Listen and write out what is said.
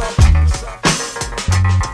up.